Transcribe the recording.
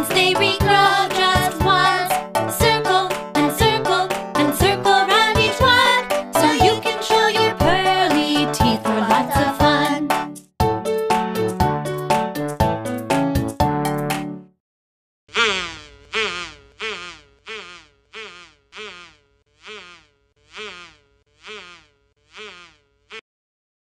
Wednesday regrow.